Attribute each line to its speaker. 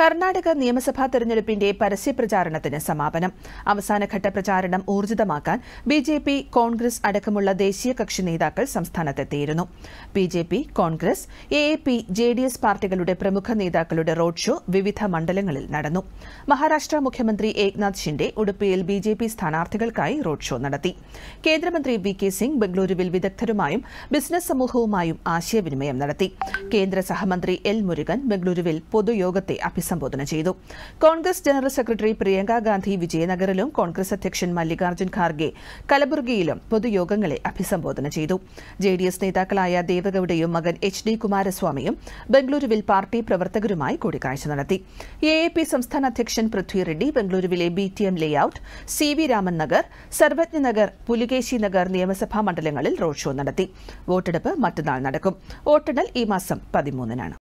Speaker 1: കർണാടക നിയമസഭാ തെരഞ്ഞെടുപ്പിന്റെ പരസ്യപ്രചാരണത്തിന് സമാപനം. അവസാനഘട്ട പ്രചാരണം ഊർജിതമാക്കാൻ ബി ജെ പി കോൺഗ്രസ് അടക്കമുള്ള ദേശീയ കക്ഷി നേതാക്കൾ സംസ്ഥാനത്തെത്തിയിരുന്നു. B J P Congress A A P J D S പാർട്ടികളുടെ പ്രമുഖ നേതാക്കളുടെ റോഡ് ഷോ വിവിധ മണ്ഡലങ്ങളിൽ നടന്നു. മഹാരാഷ്ട്ര മുഖ്യമന്ത്രി ഏക്നാഥ് ഷിൻഡെ ഉടുപ്പിയിൽ ബി ജെ പി സ്ഥാനാർത്ഥികൾക്കായി റോഡ് ഷോ നടത്തി. കേന്ദ്രമന്ത്രി വി കെ സിംഗ് ബംഗളൂരുവിൽ വിദഗ്ധരുമായും ബിസിനസ് സമൂഹവുമായും ആശയവിനിമയം നടത്തി. കേന്ദ്ര സഹമന്ത്രി എൽ മുരുകൻ ബംഗളൂരുവിൽ പൊതുയോഗത്തെ അഭിസംബോധന ചെയ്തു. കോൺഗ്രസ് ജനറൽ സെക്രട്ടറി പ്രിയങ്ക ഗാന്ധി വിജയനഗറിലും കോൺഗ്രസ് അധ്യക്ഷൻ മല്ലികാർജുൻ ഖാർഗെ കലബുർഗിയിലും പൊതുയോഗങ്ങളെ അഭിസംബോധന ചെയ്തു. ജെ ഡി എസ് നേതാക്കളായ ദേവഗൌഡയും മകൻ എച്ച് ഡി കുമാരസ്വാമിയും ബംഗളൂരുവിൽ പാർട്ടി പ്രവർത്തകരുമായി കൂടിക്കാഴ്ച നടത്തി. എ എ പി സംസ്ഥാന അധ്യക്ഷൻ പൃഥ്വി റെഡ്ഡി ബംഗളൂരുവിലെ B T M layout C V Raman Nagar Sarvagna Nagar Pulakeshi Nagar നിയമസഭാ മണ്ഡലങ്ങളിൽ റോഡ് ഷോ നടത്തി. വോട്ടെടുപ്പ് മറ്റന്നാൾ നടക്കും. വോട്ടെണ്ണൽ ഈ മാസം പതിമൂന്നിനാണ്.